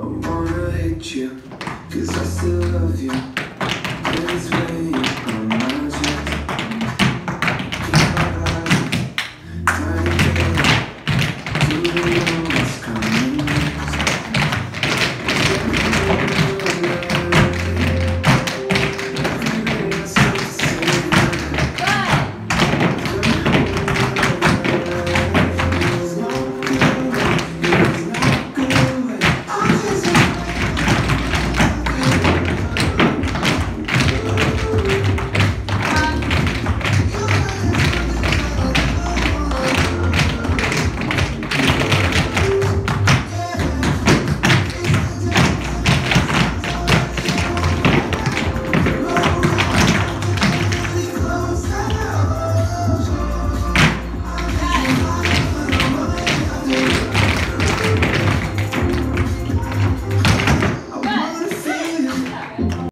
I wanna hate you, cause I still love you.